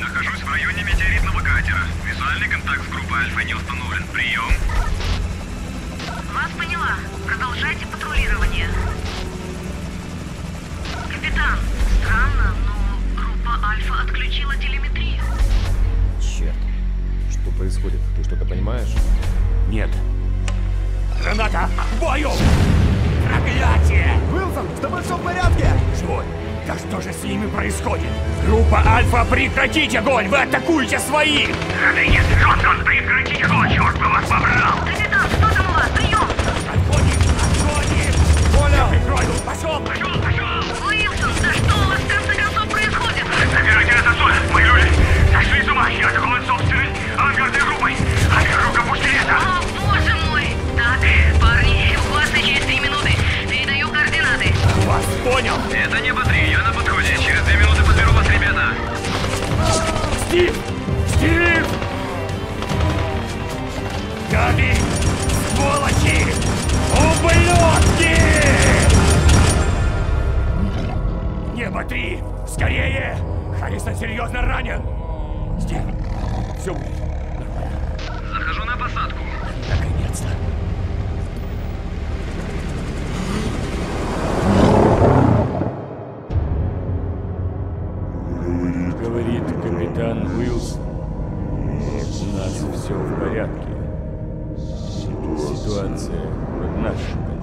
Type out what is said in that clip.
Нахожусь в районе метеоритного катера. Визуальный контакт с группой Альфа не установлен. Прием. Вас поняла. Продолжайте патрулирование. Капитан, странно, но группа Альфа отключила телеметрию. Черт. Что происходит? Ты что-то понимаешь? Нет. Граната! К бою! Проклятие! Уилсон, с тобой все в порядке? Что? Да что же с ними происходит? Группа Альфа, прекратить огонь! Вы атакуете своих! Родригес, Джонсон, прекратите огонь, черт бы вас побрал! Это Небо-3, я на подходе. Через две минуты подберу вас, ребята. Стив! Стив! Гады! Сволочи! Ублюдки! Небо три! Скорее! Харрисон серьезно ранен! Стив, все будет. Захожу на посадку. Наконец-то. говорит капитан Уилс. У нас все в порядке. Ситуация под нашим